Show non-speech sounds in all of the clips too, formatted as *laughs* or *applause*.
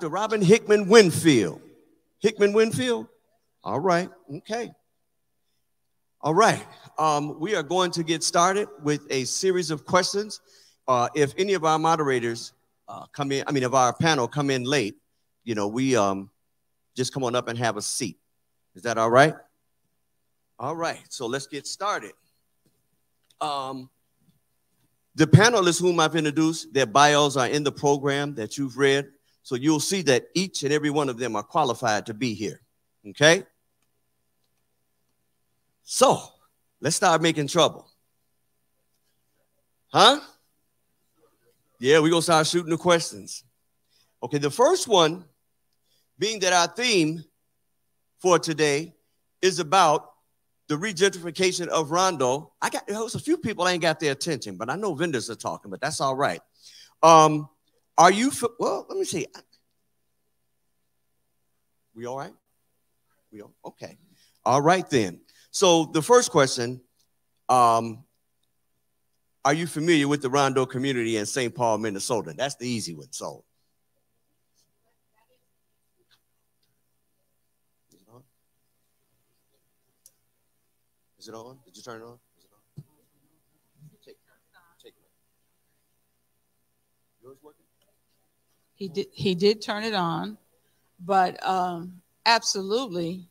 Dr. Robin Hickman Winfield. Hickman Winfield? All right, okay. All right, um, we are going to get started with a series of questions. Uh, if any of our moderators uh, come in, I mean, if our panel come in late, you know, we um, just come on up and have a seat. Is that all right? All right, so let's get started. Um, the panelists whom I've introduced, their bios are in the program that you've read. So you'll see that each and every one of them are qualified to be here. Okay? So let's start making trouble. Huh? Yeah, we're going to start shooting the questions. Okay, the first one being that our theme for today is about the regentrification of Rondo. I got there was a few people I ain't got their attention, but I know vendors are talking, but that's all right. Um, are you well? Let me see. We all right? We all okay? All right then. So the first question, um, are you familiar with the Rondo community in St. Paul, Minnesota? That's the easy one. So. Is it on? Did you turn it on? Is it on? Take, take it. Yours working? He did. He did turn it on, but um, absolutely,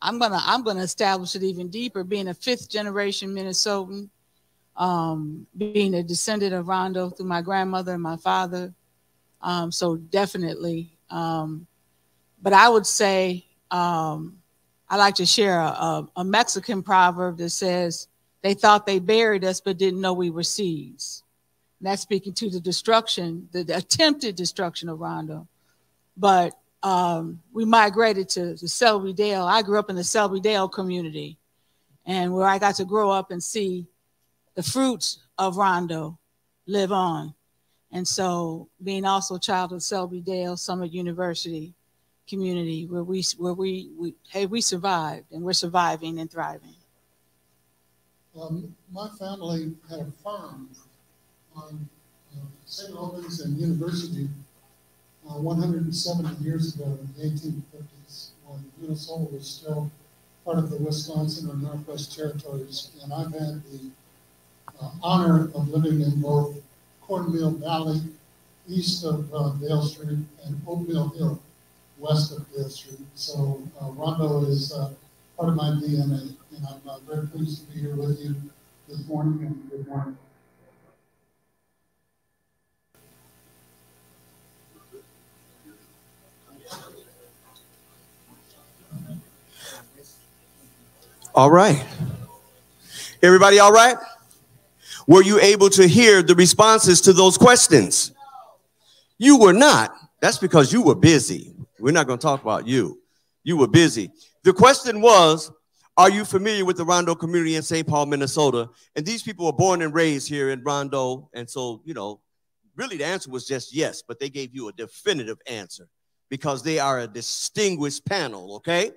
I'm gonna I'm gonna establish it even deeper. Being a fifth generation Minnesotan, um, being a descendant of Rondo through my grandmother and my father, um, so definitely. Um, but I would say um, I like to share a, a, a Mexican proverb that says, "They thought they buried us, but didn't know we were seeds." That's speaking to the destruction, the, the attempted destruction of Rondo. But um, we migrated to, to Selby Dale. I grew up in the Selby Dale community, and where I got to grow up and see the fruits of Rondo live on. And so, being also a child of Selby Dale Summit University community, where we where we, we hey we survived and we're surviving and thriving. Um, my family had a farm on uh, St. Albans and University uh, 170 years ago in the 1850s when Minnesota was still part of the Wisconsin or Northwest Territories. And I've had the uh, honor of living in both Cornmeal Valley, east of uh, Dale Street, and Oatmeal Hill, west of Dale Street. So uh, Rondo is uh, part of my DNA, and I'm very pleased to be here with you this morning, and good morning. All right. Everybody all right? Were you able to hear the responses to those questions? You were not. That's because you were busy. We're not going to talk about you. You were busy. The question was Are you familiar with the Rondo community in St. Paul, Minnesota? And these people were born and raised here in Rondo. And so, you know, really the answer was just yes, but they gave you a definitive answer because they are a distinguished panel, okay?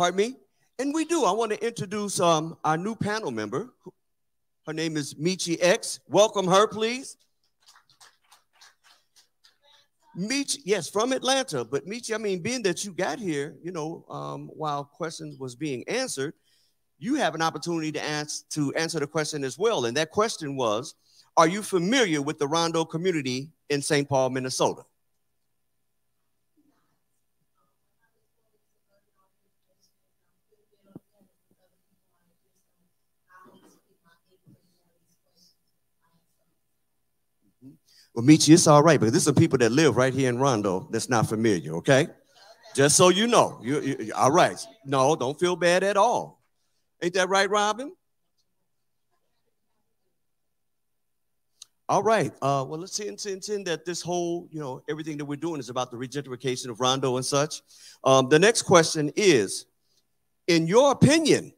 Pardon me? And we do. I want to introduce um, our new panel member. Her name is Mechee X. Welcome her, please. Mechee, yes, from Atlanta. But Mechee, I mean, being that you got here, you know, um, while questions was being answered, you have an opportunity to, ask, to answer the question as well. And that question was, are you familiar with the Rondo community in St. Paul, Minnesota? Well, Mechee, it's all right because there's some people that live right here in Rondo that's not familiar, okay? Just so you know. You, you, all right. No, don't feel bad at all. Ain't that right, Robin? All right. Uh, well, let's intend, intend that this whole, you know, everything that we're doing is about the regentrification of Rondo and such. Um, the next question is, in your opinion,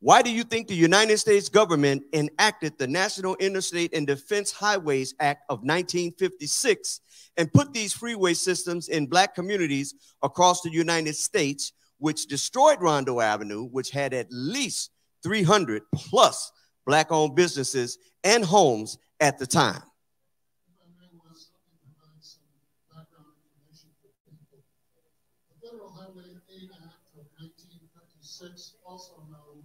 why do you think the United States government enacted the National Interstate and Defense Highways Act of 1956 and put these freeway systems in black communities across the United States, which destroyed Rondo Avenue, which had at least 300 plus black owned businesses and homes at the time? Federal Highway Aid Act of 1956, also known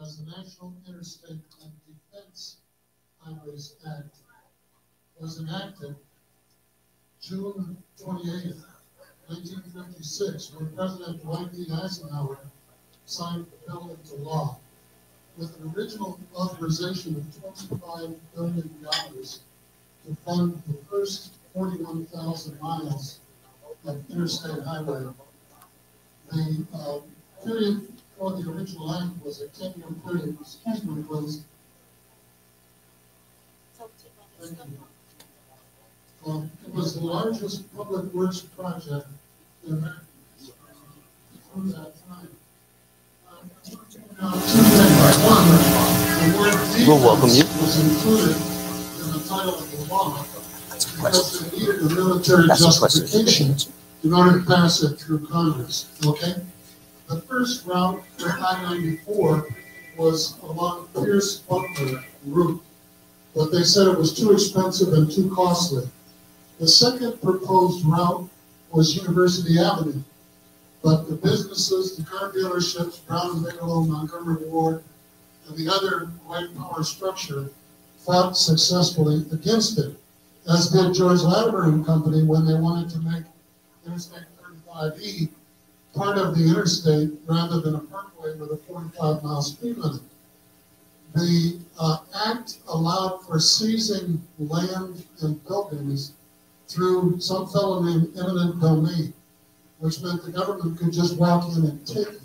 as the National Interstate and Defense Highways Act, was enacted June 28, 1956, when President Dwight D. Eisenhower signed the bill into law with an original authorization of $25 billion to fund the first 41,000 miles of interstate highway. The uh, period for the original act was a 10-year period. Excuse me. Thank. Uh, it was the largest public works project in America through that time. We'll welcome you. Was included in the title of the law because it needed a military justification in order to pass it through Congress, okay? The first route for I-94 was along Pierce Butler route, but they said it was too expensive and too costly. The second proposed route was University Avenue, but the businesses, the car dealerships, Brown Bigelow, Montgomery Ward, and the other white power structure fought successfully against it, as did George Latimer and Company when they wanted to make Interstate 35E part of the interstate rather than a parkway with a 45 mile speed limit. The uh, act allowed for seizing land and buildings through some fellow named eminent domain which meant the government could just walk in and take it.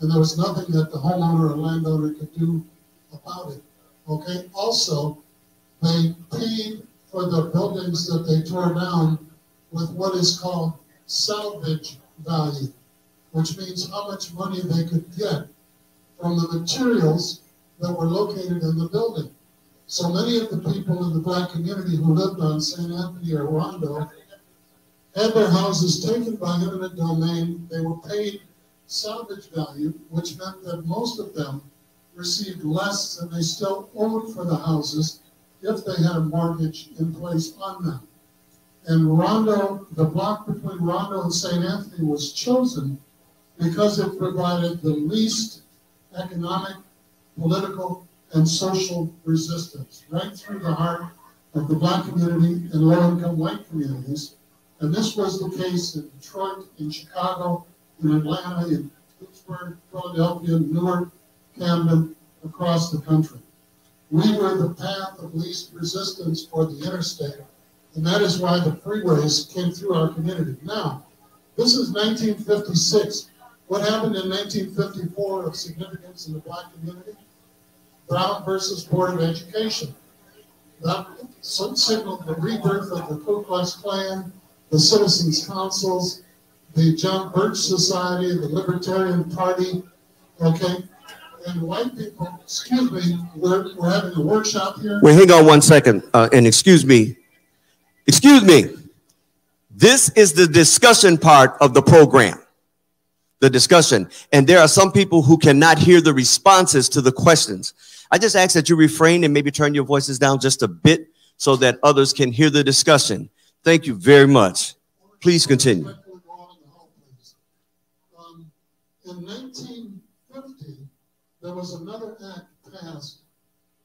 And there was nothing that the homeowner or landowner could do about it. Okay, also, they paid for the buildings that they tore down with what is called salvage value, which means how much money they could get from the materials that were located in the building. So many of the people in the black community who lived on St. Anthony or Rondo had their houses taken by eminent domain. They were paid salvage value, which meant that most of them received less than they still owed for the houses if they had a mortgage in place on them. And Rondo, the block between Rondo and St. Anthony was chosen because it provided the least economic, political, and social resistance right through the heart of the black community and low-income white communities and this was the case in Detroit, in Chicago, in Atlanta, in Pittsburgh, Philadelphia, Newark, Camden, across the country. We were the path of least resistance for the interstate, and that is why the freeways came through our community. Now, this is 1956. What happened in 1954 of significance in the black community? Brown versus Board of Education. That signaled the rebirth of the Ku Klux Klan, the Citizens Councils, the John Birch Society, the Libertarian Party, okay? And white people, excuse me, we're, we're having a workshop here. Wait, hang on one second, uh, and excuse me. Excuse me. This is the discussion part of the program, the discussion. And there are some people who cannot hear the responses to the questions. I just ask that you refrain and maybe turn your voices down just a bit so that others can hear the discussion. Thank you very much. Please continue. Um, in 1950, there was another act passed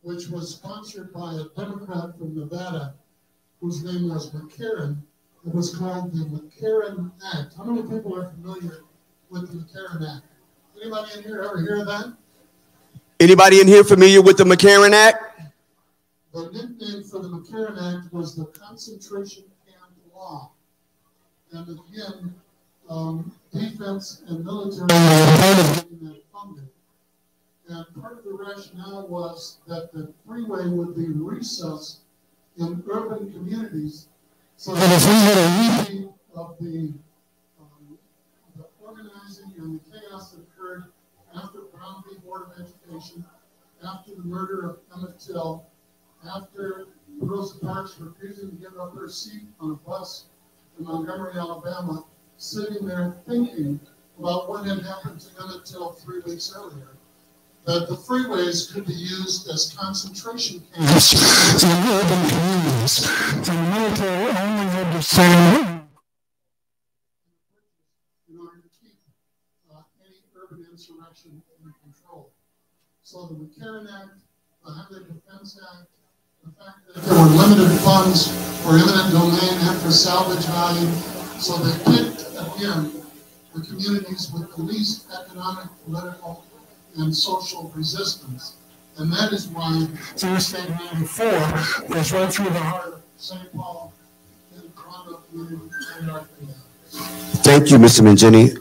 which was sponsored by a Democrat from Nevada whose name was McCarran. It was called the McCarran Act. How many people are familiar with the McCarran Act? Anybody in here ever hear of that? Anybody in here familiar with the McCarran Act? The nickname for the McCarran Act was the Concentration and law. And again, um, defense and military funded. And part of the rationale was that the freeway would be recessed in urban communities so that if we had a repeat of the, um, the organizing and the chaos that occurred after Brown v. Board after the murder of Emmett Till, after Rosa Parks refusing to give up her seat on a bus in Montgomery, Alabama, sitting there thinking about what had happened to Emmett Till three weeks earlier. That the freeways could be used as concentration camps in urban communities. And the military only had to say in order uh, insurrection and control. So the McCarran Act, the Highway Defense Act, the fact that there were limited funds for eminent domain and for salvage value, so they picked again the communities with the least economic, political, and social resistance. And that is why Interstate 94 is right through the heart of St. Paul and Toronto community and North Thank you, Mr. Mgeni.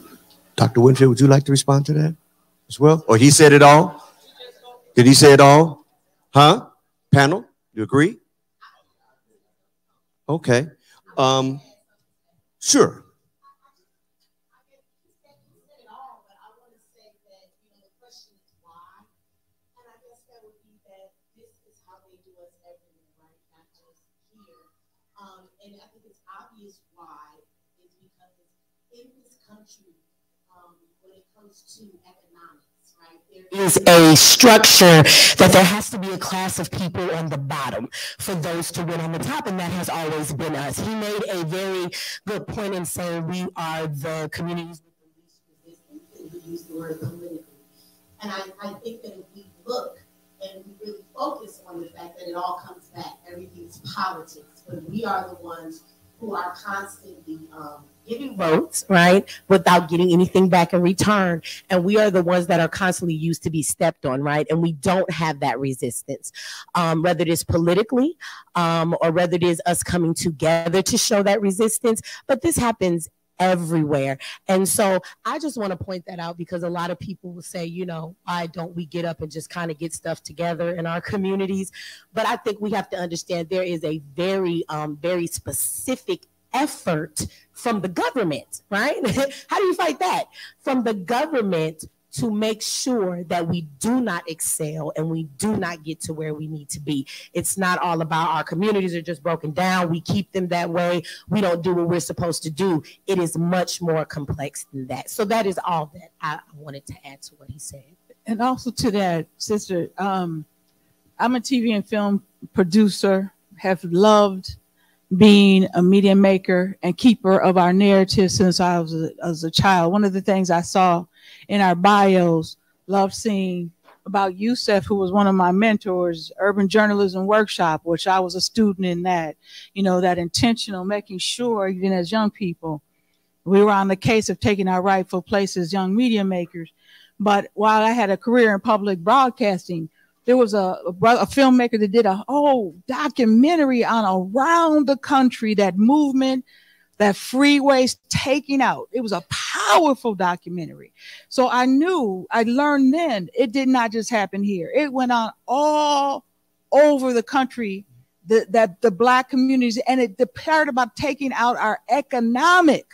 Dr. Winfield, would you like to respond to that as well? Or he said it all? Did he say it all? Huh? Panel, you agree? Okay. Um, sure. Is a structure that there has to be a class of people on the bottom for those to win on the top, and that has always been us. He made a very good point in saying we are the communities and we use the word. And I, I think that if we look and we really focus on the fact that it all comes back, everything's politics, but we are the ones who are constantly um, giving votes, right, without getting anything back in return. And we are the ones that are constantly used to be stepped on, right? And we don't have that resistance, um, whether it is politically um, or whether it is us coming together to show that resistance. But this happens everywhere. And so I just want to point that out because a lot of people will say, you know, why don't we get up and just kind of get stuff together in our communities? But I think we have to understand there is a very, um, very specific effort from the government, right? *laughs* How do you fight that? From the government to make sure that we do not excel and we do not get to where we need to be. It's not all about our communities are just broken down. We keep them that way. We don't do what we're supposed to do. It is much more complex than that. So that is all that I wanted to add to what he said. And also to that, sister, um, I'm a TV and film producer, have loved being a media maker and keeper of our narrative since I was a, as a child. One of the things I saw in our bios, loved seeing about Yusef, who was one of my mentors, urban journalism workshop, which I was a student in that, you know, that intentional, making sure even as young people, we were on the case of taking our rightful place as young media makers. But while I had a career in public broadcasting, there was a, a, a, filmmaker that did a whole documentary on around the country that movement that freeways taking out. It was a powerful documentary. So i knew i learned then it did not just happen here. It went on all over the country the, that the black communities and it the part about taking out our economic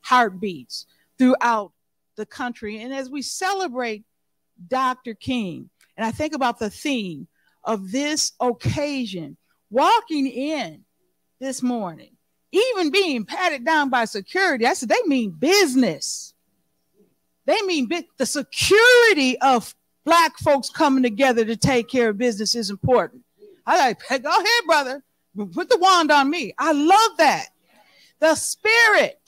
heartbeats throughout the country. And as we celebrate dr king and I think about the theme of this occasion, walking in this morning, even being patted down by security. I said, they mean business. They mean the security of black folks coming together to take care of business is important. I like, hey, *laughs* go ahead, brother. Put the wand on me. I love that. The spirit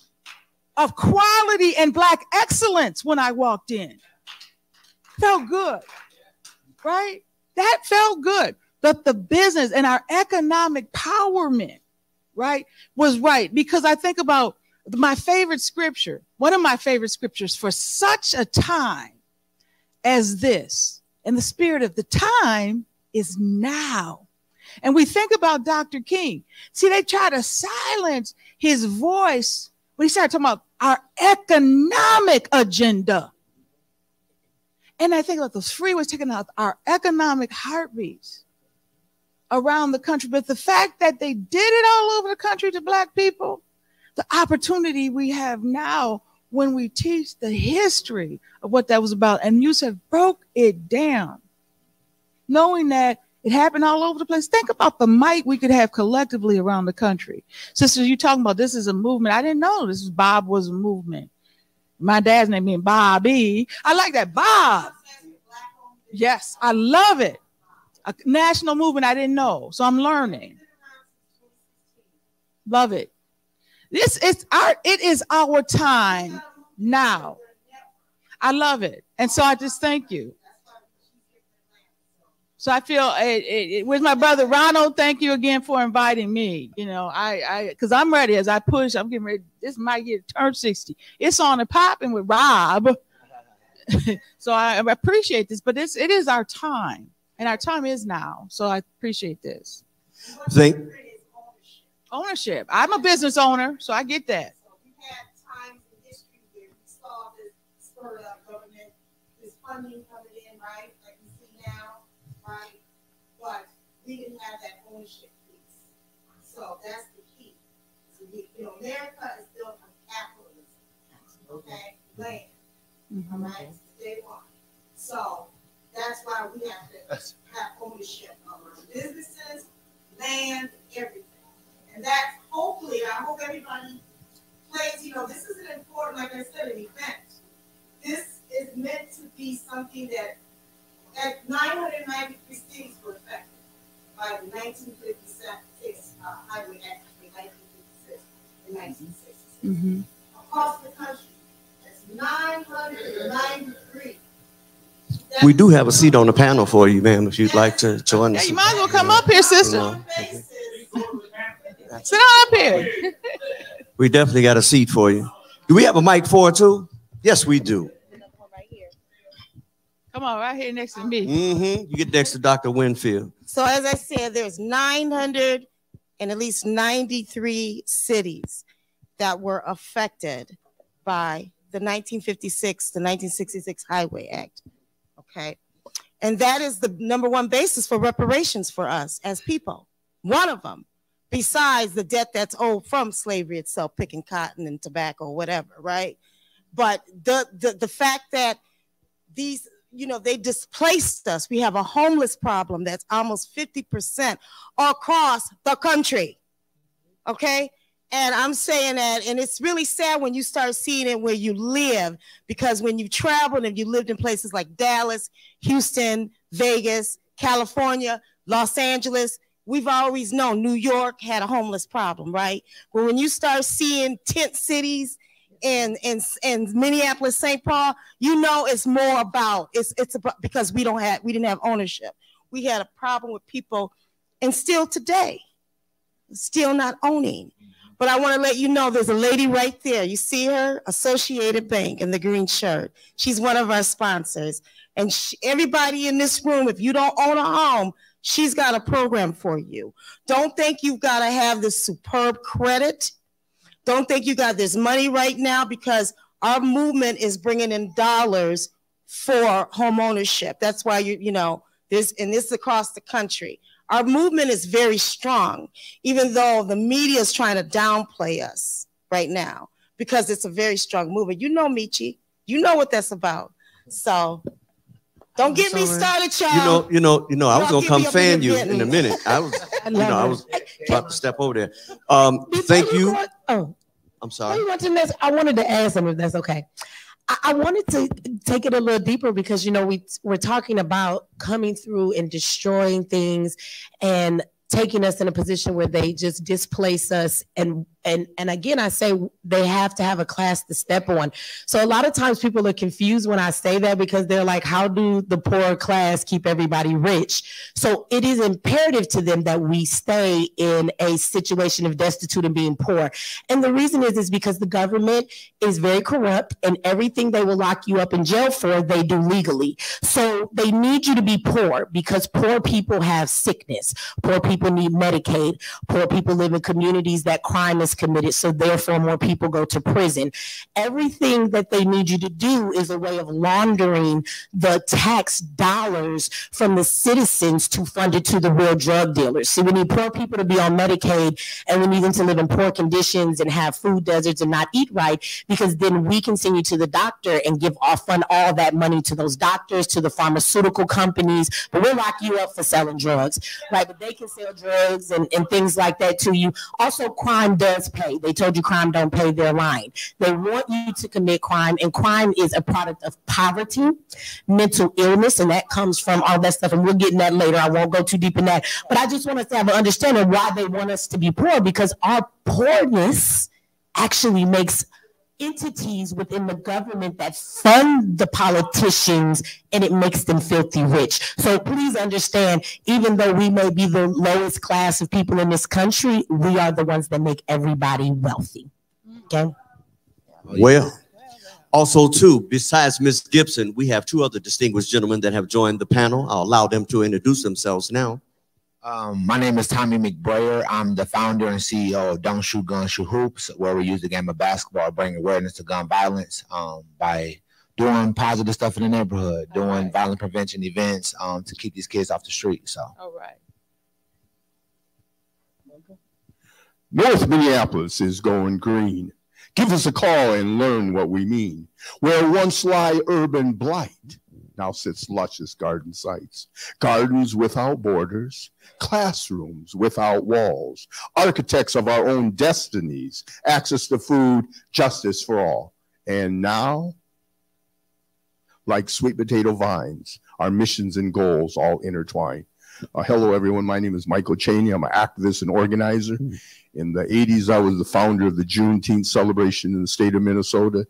of quality and black excellence when I walked in felt good right? That felt good. But the business and our economic empowerment, right, was right. Because I think about my favorite scripture, one of my favorite scriptures for such a time as this. And the spirit of the time is now. And we think about Dr. King. See, they try to silence his voice when he started talking about our economic agenda. And I think about those freeways taking out our economic heartbeats around the country. But the fact that they did it all over the country to Black people, the opportunity we have now when we teach the history of what that was about. And Yusef broke it down, knowing that it happened all over the place. Think about the might we could have collectively around the country. Sisters, you talking about this is a movement. I didn't know this was Bob was a movement. My dad's name being Bobby. I like that. Bob. Yes, I love it. A national movement I didn't know. So I'm learning. Love it. This is our it is our time now. I love it. And so I just thank you. So I feel it, it, it, with my brother Ronald. Thank you again for inviting me. You know, I, I, because I'm ready as I push. I'm getting ready. This might get turn sixty. It's on and popping with Rob. *laughs* so I appreciate this, but it's it is our time, and our time is now. So I appreciate this. Think ownership. I'm a business owner, so I get that. So right? But we didn't have that ownership piece. So that's the key. So we, you know, America is built on capitalism. Okay? Land. Mhm. All right? Day one. So that's why we have to have ownership of our businesses, land, everything. And that hopefully, I hope everybody plays, you know, this is an important, like I said, an event. This is meant to be something that at 993 cities were affected by the 1956 uh, Highway Act in 1956 and 1966 Mm-hmm. across the country. That's 993. we do have a seat on the panel for you, ma'am, if you'd like to join Yeah, us. you might as well come up here, sister. know. Sit down up here. We definitely got a seat for you. Do we have a mic for it too? Yes, we do. Come on, right here next to me. Mm-hmm. You get next to Dr. Winfield. So as I said, there's 900 and at least 93 cities that were affected by the 1956 the 1966 Highway Act. Okay. And that is the number one basis for reparations for us as people. One of them, besides the debt that's owed from slavery itself, picking cotton and tobacco, whatever, right? But the the, the fact that these you know, they displaced us. We have a homeless problem that's almost 50% across the country. Okay. And I'm saying that, and it's really sad when you start seeing it where you live, because when you traveled and you lived in places like Dallas, Houston, Vegas, California, Los Angeles, we've always known New York had a homeless problem, right? But when you start seeing tent cities and and and Minneapolis, St. Paul, you know it's more about it's it's about because we don't have we didn't have ownership. We had a problem with people, and still today, still not owning. But I want to let you know there's a lady right there. You see her, Associated Bank in the green shirt. She's one of our sponsors. And she, everybody in this room, if you don't own a home, she's got a program for you. Don't think you've got to have this superb credit. Don't think you got this money right now because our movement is bringing in dollars for home ownership. That's why you, you know, this and this across the country. Our movement is very strong, even though the media is trying to downplay us right now because it's a very strong movement. You know, Mechee, you know what that's about. So don't get me started, y'all. You know, you know, you know, I was gonna come fan you in a minute. I was, *laughs* I you know, I was about to step over there. Um, thank Before we you. Oh, I'm sorry. to this, I wanted to ask them if that's okay. I, I wanted to take it a little deeper because you know we we're talking about coming through and destroying things and taking us in a position where they just displace us and and and again I say they have to have a class to step on. So a lot of times people are confused when I say that because they're like how do the poor class keep everybody rich? So it is imperative to them that we stay in a situation of destitute and being poor. And the reason is is because the government is very corrupt and everything they will lock you up in jail for they do legally. So they need you to be poor because poor people have sickness. Poor people need Medicaid. Poor people live in communities that crime is committed. So therefore more people go to prison. Everything that they need you to do is a way of laundering the tax dollars from the citizens to fund it to the real drug dealers. See, we need poor people to be on Medicaid and we need them to live in poor conditions and have food deserts and not eat right because then we can send you to the doctor and give off fund all that money to those doctors, to the pharmaceutical companies, but we'll lock you up for selling drugs, right? But they can sell drugs and, and things like that to you. Also, crime does pay. They told you crime don't pay, they're lying. They want you to commit crime, and crime is a product of poverty, mental illness, and that comes from all that stuff. And we'll get in that later. I won't go too deep in that. But I just want us to have an understanding why they want us to be poor because our poorness actually makes entities within the government that fund the politicians and it makes them filthy rich. So please understand, even though we may be the lowest class of people in this country, we are the ones that make everybody wealthy. Okay. Well, also too, besides Miss Gibson, we have two other distinguished gentlemen that have joined the panel. I'll allow them to introduce themselves now. Um, my name is Tommy McBrayer. I'm the founder and CEO of Don't Shoot Gun Shoot Hoops, where we use the game of basketball to bring awareness to gun violence um, by doing positive stuff in the neighborhood, doing right. violent prevention events um, to keep these kids off the street. So, all right. North Minneapolis is going green. Give us a call and learn what we mean. Where once lie urban blight, now sits luscious garden sites. Gardens without borders, classrooms without walls, architects of our own destinies, access to food, justice for all. And now, like sweet potato vines, our missions and goals all intertwine. Uh, hello, everyone. My name is Michael Chaney. I'm an activist and organizer. In the 80s, I was the founder of the Juneteenth celebration in the state of Minnesota.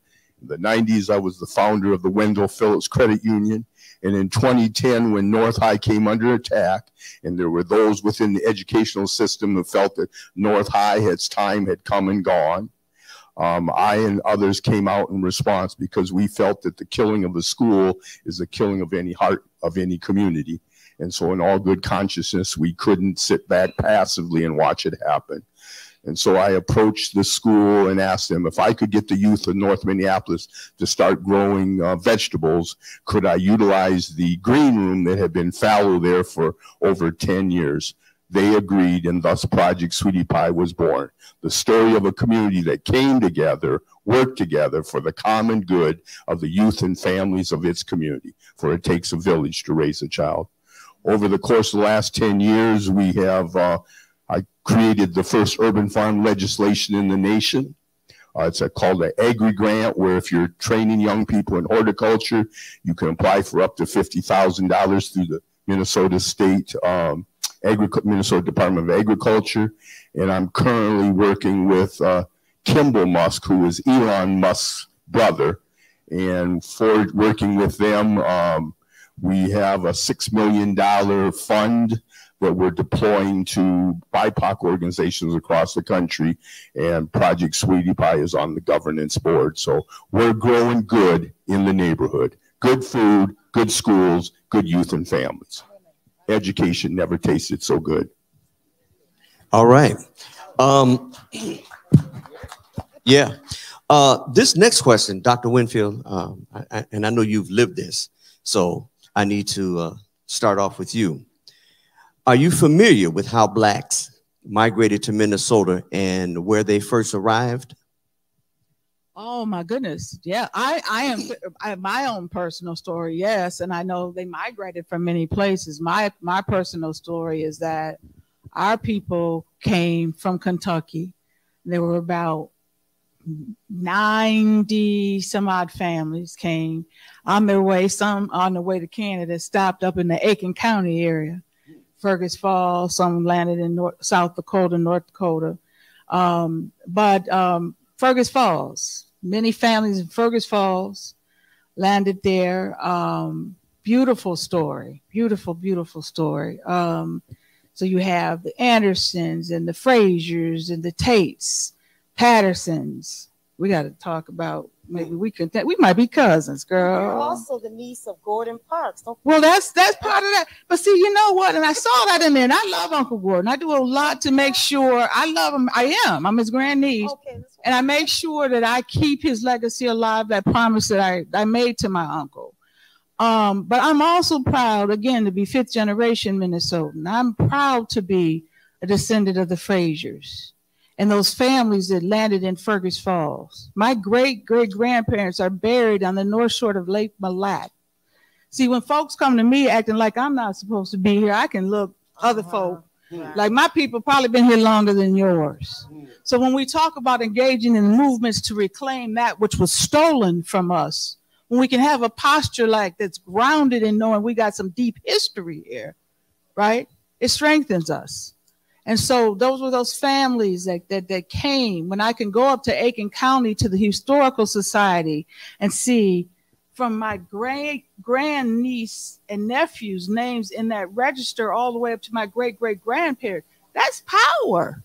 The 90s, I was the founder of the Wendell Phillips Credit Union. And in 2010, when North High came under attack, and there were those within the educational system who felt that North High, its time had come and gone, um, I and others came out in response because we felt that the killing of a school is the killing of any heart of any community. And so, in all good consciousness, we couldn't sit back passively and watch it happen. And so I approached the school and asked them if I could get the youth of North Minneapolis to start growing uh, vegetables, could I utilize the green room that had been fallow there for over 10 years? They agreed, and thus Project Sweetie Pie was born. The story of a community that came together, worked together for the common good of the youth and families of its community, for it takes a village to raise a child. Over the course of the last 10 years, we have uh, created the first urban farm legislation in the nation. Uh, it's a, called an Agri Grant, where if you're training young people in horticulture, you can apply for up to $50,000 through the Minnesota State um, Agri- Minnesota Department of Agriculture. And I'm currently working with uh, Kimball Musk, who is Elon Musk's brother. And for working with them, um, we have a $6 million fund that we're deploying to BIPOC organizations across the country. And Project Sweetie Pie is on the governance board. So we're growing good in the neighborhood. Good food, good schools, good youth and families. Education never tasted so good. All right. Um, yeah. Uh, this next question, Dr. Winfield, um, I, I, and I know you've lived this, so I need to uh, start off with you. Are you familiar with how blacks migrated to Minnesota and where they first arrived? Oh my goodness. Yeah, I, I am I have my own personal story, yes. And I know they migrated from many places. My my personal story is that our people came from Kentucky. There were about 90 some odd families came on their way, some on the way to Canada, stopped up in the Aiken County area. Fergus Falls. Some landed in North, South Dakota, North Dakota. Um, but um, Fergus Falls, many families in Fergus Falls landed there. Um, beautiful story, beautiful, beautiful story. Um, so you have the Andersons and the Frasers and the Tates, Pattersons. We got to talk about maybe we could we might be cousins, girl. You're also the niece of Gordon Parks. well, that's that's part of that. But see, you know what? And I saw that in there. And I love Uncle Gordon. I do a lot to make sure I love him. I am. I'm his grandniece, okay, and I make sure that I keep his legacy alive. That promise that I I made to my uncle. Um, but I'm also proud again to be fifth generation Minnesotan. I'm proud to be a descendant of the Frasers and those families that landed in Fergus Falls. My great great grandparents are buried on the north shore of Lake Lacs. See, when folks come to me acting like I'm not supposed to be here, I can look other uh-huh. folk. Like my people probably been here longer than yours. So when we talk about engaging in movements to reclaim that which was stolen from us, when we can have a posture like that's grounded in knowing we got some deep history here, right? It strengthens us. And so those were those families that, that, that came when I can go up to Aiken County to the Historical Society and see from my great grand niece and nephew's names in that register all the way up to my great great grandparent. That's power,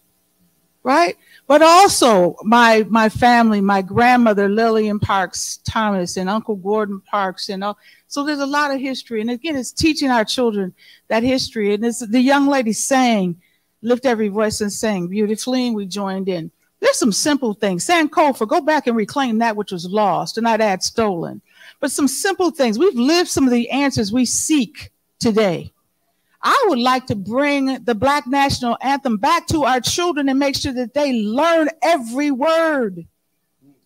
right? But also my my family, my grandmother Lillian Parks Thomas and Uncle Gordon Parks and all. So there's a lot of history, and again, it's teaching our children that history. And it's the young lady saying lift every voice and sing beautifully, and we joined in. There's some simple things. Sankofa, go back and reclaim that which was lost and not add stolen. But some simple things. We've lived some of the answers we seek today. I would like to bring the Black National Anthem back to our children and make sure that they learn every word.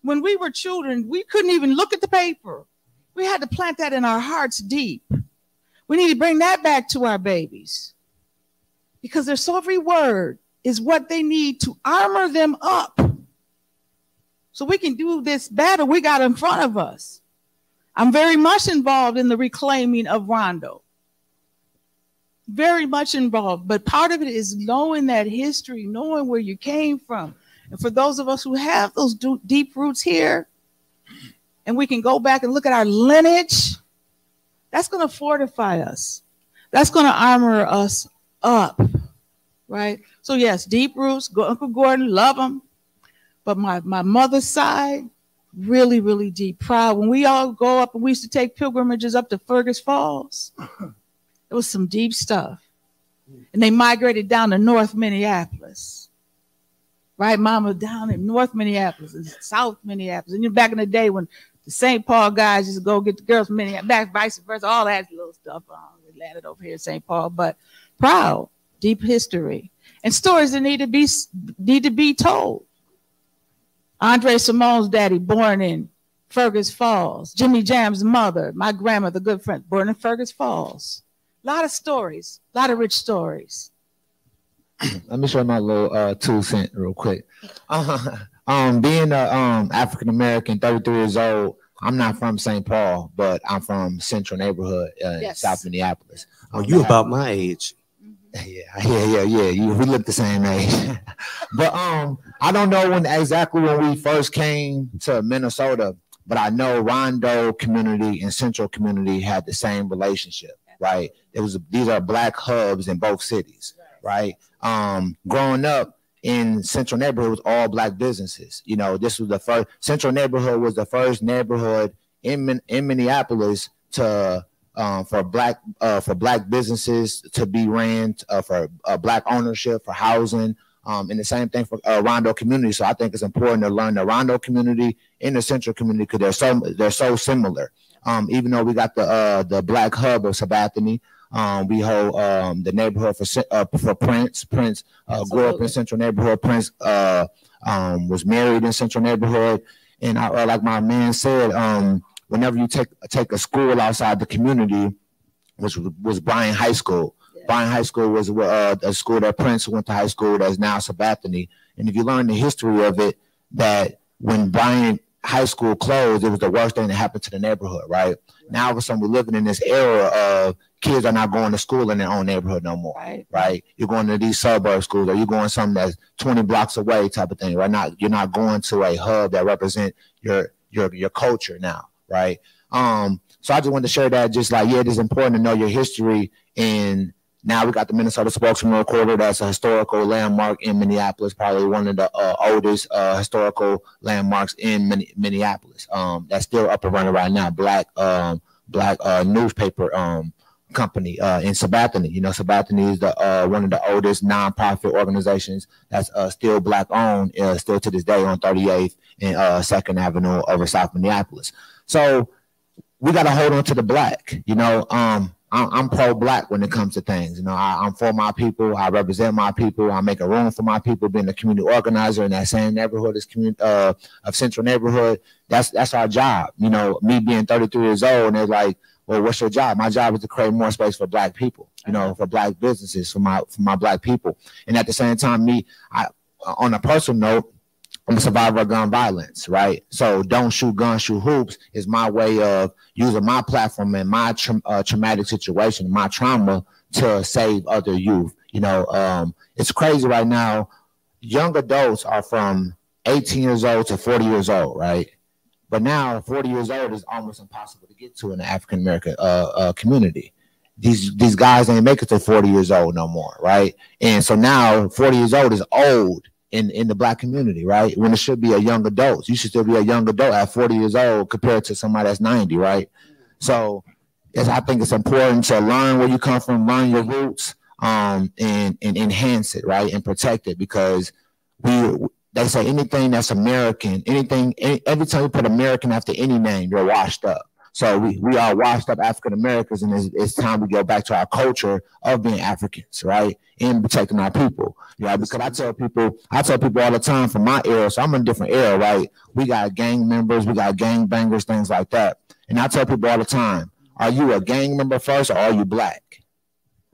When we were children, we couldn't even look at the paper. We had to plant that in our hearts deep. We need to bring that back to our babies because their every word is what they need to armor them up so we can do this battle we got in front of us. I'm very much involved in the reclaiming of Rondo. Very much involved, but part of it is knowing that history, knowing where you came from. And for those of us who have those deep roots here, and we can go back and look at our lineage, that's going to fortify us. That's going to armor us up, right? So yes, deep roots. Uncle Gordon, love him, but my my mother's side, really, really deep. Proud. When we all go up and we used to take pilgrimages up to Fergus Falls, it was some deep stuff, and they migrated down to North Minneapolis. Right, Mama, down in North Minneapolis and South Minneapolis. And you back in the day when the St. Paul guys used to go get the girls from Minneapolis, back vice versa, all that little stuff. Um, landed over here in St. Paul, but proud, deep history, and stories that need to be need to be told. Andre Cymone's daddy, born in Fergus Falls. Jimmy Jam's mother, my grandmother, good friend, born in Fergus Falls. A lot of stories, a lot of rich stories. *clears throat* Let me show my little uh, two cent real quick. Uh, *laughs* um, being a um, African American, 33 years old, I'm not from St. Paul, but I'm from Central Neighborhood uh, yes. South Minneapolis. Oh, you about my age? Yeah, yeah, yeah, yeah. You, we look the same age. *laughs* but um, I don't know when exactly when we first came to Minnesota, but I know Rondo community and Central community had the same relationship, right? It was these are black hubs in both cities, right? Um, growing up in Central neighborhood was all black businesses. You know, this was the first Central neighborhood was the first neighborhood in in Minneapolis to um, for black uh, for black businesses to be ran uh, for uh, black ownership for housing um, and the same thing for uh, Rondo community. So I think it's important to learn the Rondo community and the Central community because they're so they're so similar. Um, even though we got the uh, the black hub of Sabathani, um, we hold um, the neighborhood for uh, for Prince. Prince uh, grew up in Central neighborhood. Prince uh, um, was married in Central neighborhood, and I, uh, like my man said, um, whenever you take take a school outside the community, which was Bryant High School. Yeah. Bryant High School was uh, a school that Prince went to high school that's now Sabathani. And if you learn the history of it, that when Bryant High School closed, it was the worst thing that happened to the neighborhood, right? Now all of a sudden we're living in this era of kids are not going to school in their own neighborhood no more, right? right? You're going to these suburb schools, or you're going something that's 20 blocks away, type of thing, right? Not you're not going to a hub that represent your your your culture now right? Um, so I just wanted to share that, just like, yeah, it is important to know your history. And now we got the Minnesota Spokesman Recorder. That's a historical landmark in Minneapolis, probably one of the uh, oldest uh, historical landmarks in Min- Minneapolis. Um, that's still up and running right now. Black, um, black uh, newspaper um, company uh, in Sabathani. You know, Sabathani is the uh, one of the oldest nonprofit organizations that's uh, still black owned, uh, still to this day on 38th and uh, Second Avenue over South Minneapolis. So we got to hold on to the black. You know, um, I'm, I'm pro-black when it comes to things. You know, I, am for my people. I represent my people. I make a room for my people. Being a community organizer in that same neighborhood as community uh, of Central neighborhood, that's that's our job. You know, me being 33 years old, and they're like, "Well, what's your job?" My job is to create more space for Black people. You know, for Black businesses, for my for my Black people. And at the same time, me, I on a personal note, I'm a survivor of gun violence, right? So don't shoot guns, shoot hoops is my way of using my platform and my tra- uh, traumatic situation, my trauma to save other youth. You know, um, it's crazy right now. Young adults are from 18 years old to 40 years old, right? But now 40 years old is almost impossible to get to in the African American uh, uh, community. These these guys ain't make it to 40 years old no more, right? And so now 40 years old is old in, in the black community, right? When it should be a young adult. You should still be a young adult at 40 years old compared to somebody that's 90, right? So I think it's important to learn where you come from, learn your roots, um, and and enhance it, right? And protect it because we they say anything that's American, anything, any, every time you put American after any name, you're washed up. So we, we are washed up African Americans, and it's, it's, time we go back to our culture of being Africans, right? And protecting our people. Yeah, because I tell people, I tell people all the time from my era, so I'm in a different era, right? We got gang members, we got gang bangers, things like that. And I tell people all the time, are you a gang member first or are you black?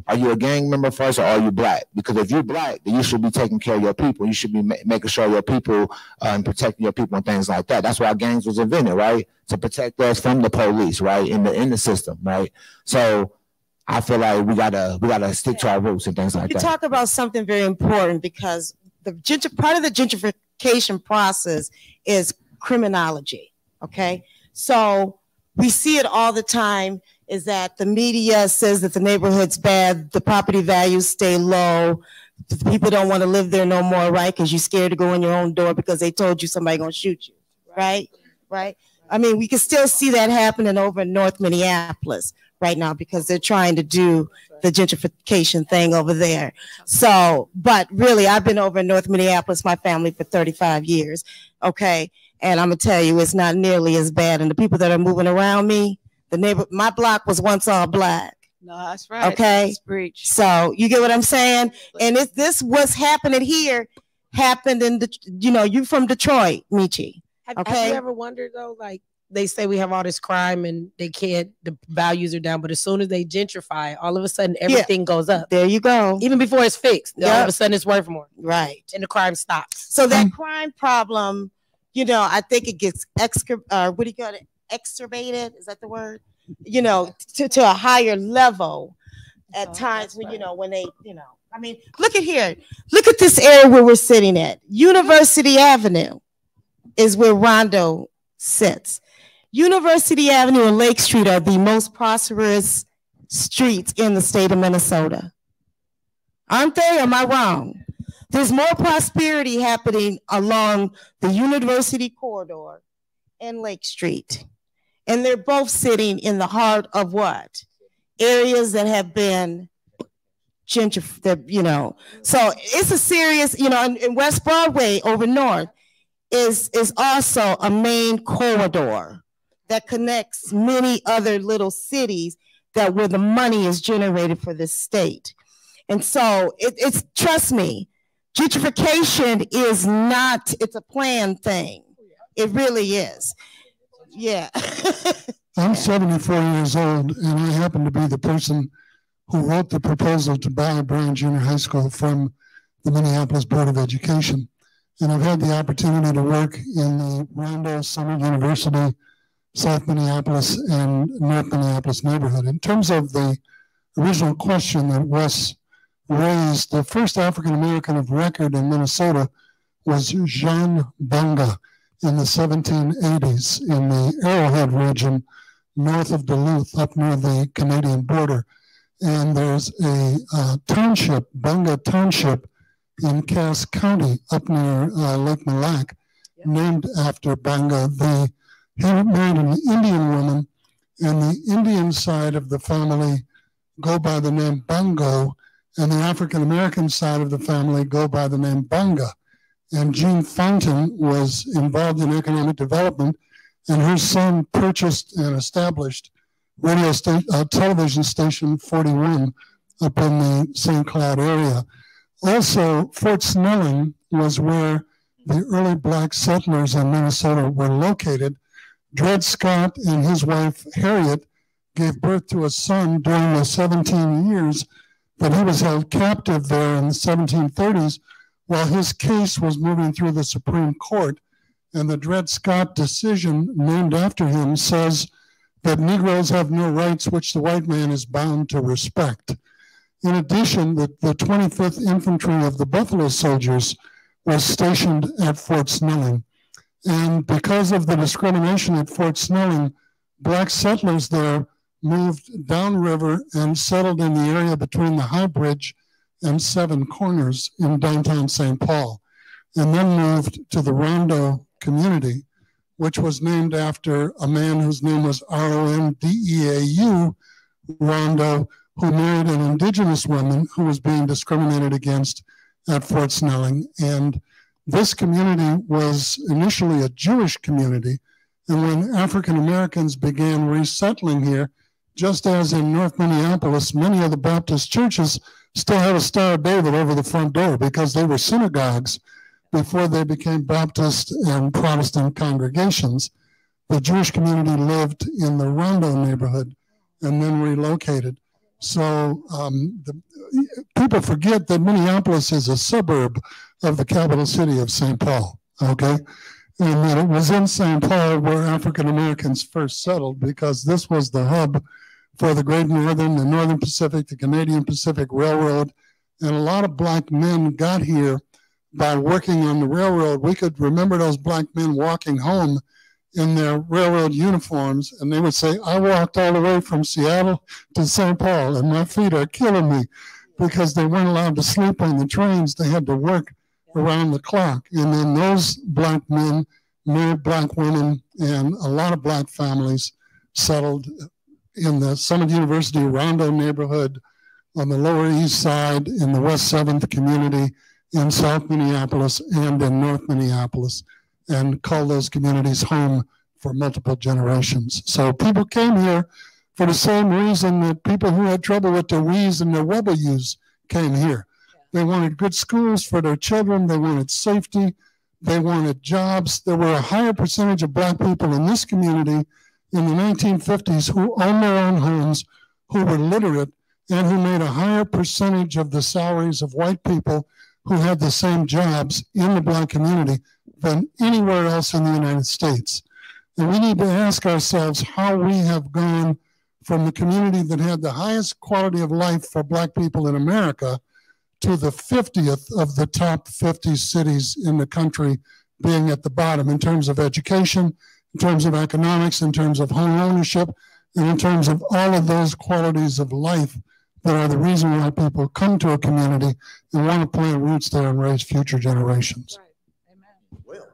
Are you a gang member first or are you black? Because if you're black, then you should be taking care of your people. You should be ma- making sure your people uh, and protecting your people and things like that. That's why gangs was invented, right? To protect us from the police, right? In the in the system, right? So I feel like we gotta we gotta stick to our roots and things like you that. You talk about something very important because the gentr- part of the gentrification process is criminology. Okay, so we see it all the time is that the media says that the neighborhood's bad, the property values stay low, people don't want to live there no more, right? Because you're scared to go in your own door because they told you somebody gonna shoot you, right? Right. I mean, we can still see that happening over in North Minneapolis right now because they're trying to do the gentrification thing over there. So, but really, I've been over in North Minneapolis, my family for 35 years. Okay. And I'm gonna tell you, it's not nearly as bad. And the people that are moving around me, the neighbor, my block was once all black. No, that's right. Okay. That's breach. So you get what I'm saying? And if this was happening here, happened in the, you know, you from Detroit, Michi. Have, Okay. have you ever wondered though, like they say we have all this crime and they can't, the values are down, but as soon as they gentrify, all of a sudden everything goes up. There you go. Even before it's fixed, all of a sudden it's worth more, Right. and the crime stops. So that crime problem, you know, I think it gets excre, uh, what do you call it? Exturbated? Is that the word? You know, to, to a higher level at Oh, times when, you know, when they, you know, I mean, look at here. Look at this area where we're sitting at. University Avenue is where Rondo sits. University Avenue and Lake Street are the most prosperous streets in the state of Minnesota. Aren't they? Am I wrong? There's more prosperity happening along the University corridor and Lake Street. And they're both sitting in the heart of what? Areas that have been gentrif, that, you know. So it's a serious, you know, and West Broadway over north is, is also a main corridor that connects many other little cities that where the money is generated for this state. And so it, it's, trust me, gentrification is not, it's a planned thing. It really is. Yeah. I'm 74 years old, and I happen to be the person who wrote the proposal to buy Bryant Junior High School from the Minneapolis Board of Education. And I've had the opportunity to work in the Rondo Summit University, South Minneapolis, and North Minneapolis neighborhood. In terms of the original question that Wes raised, the first African American of record in Minnesota was Jean Banga in the 1780s in the Arrowhead region north of Duluth, up near the Canadian border. And there's a uh, township, Bunga Township, in Cass County, up near uh, Lake Mille Lacs, named after Bunga. The, he married an Indian woman, and the Indian side of the family go by the name Bungo, and the African American side of the family go by the name Bunga. And Jean Fountain was involved in economic development, and her son purchased and established radio uh, television station 41 up in the St. Cloud area. Also, Fort Snelling was where the early black settlers in Minnesota were located. Dred Scott and his wife Harriet gave birth to a son during the 17 years that he was held captive there in the 1730s while his case was moving through the Supreme Court. And the Dred Scott decision, named after him, says that Negroes have no rights which the white man is bound to respect. In addition, the, the 25th Infantry of the Buffalo Soldiers was stationed at Fort Snelling. And because of the discrimination at Fort Snelling, black settlers there moved downriver and settled in the area between the High Bridge and Seven Corners in downtown St. Paul, and then moved to the Rondo community, which was named after a man whose name was R-O-N-D-E-A-U, Rondo, who married an indigenous woman who was being discriminated against at Fort Snelling. And this community was initially a Jewish community. And when African Americans began resettling here, just as in North Minneapolis, many of the Baptist churches still had a Star of David over the front door because they were synagogues before they became Baptist and Protestant congregations. The Jewish community lived in the Rondo neighborhood and then relocated. So um, the, people forget that Minneapolis is a suburb of the capital city of St. Paul, okay? And that it was in St. Paul where African Americans first settled because this was the hub for the Great Northern, the Northern Pacific, the Canadian Pacific Railroad. And a lot of black men got here by working on the railroad. We could remember those black men walking home in their railroad uniforms, and they would say, I walked all the way from Seattle to St. Paul, and my feet are killing me because they weren't allowed to sleep on the trains. They had to work around the clock. And then those black men married black women, and a lot of black families settled in the Summit University Rondo neighborhood on the Lower East Side in the West 7th community in South Minneapolis and in North Minneapolis and call those communities home for multiple generations. So people came here for the same reason that people who had trouble with their W's and their W's came here. They wanted good schools for their children. They wanted safety. They wanted jobs. There were a higher percentage of black people in this community in the 1950s who owned their own homes, who were literate, and who made a higher percentage of the salaries of white people who had the same jobs in the black community than anywhere else in the United States. And we need to ask ourselves how we have gone from the community that had the highest quality of life for black people in America to the 50th of the top 50 cities in the country being at the bottom in terms of education, in terms of economics, in terms of home ownership, and in terms of all of those qualities of life that are the reason why people come to a community and want to plant roots there and raise future generations. Well,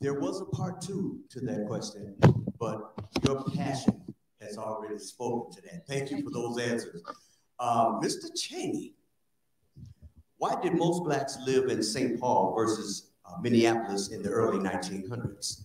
there was a part two to that question, but your passion has already spoken to that. Thank you for those answers. Uh, Mr. Chaney, why did most blacks live in St. Paul versus uh, Minneapolis in the early 1900s?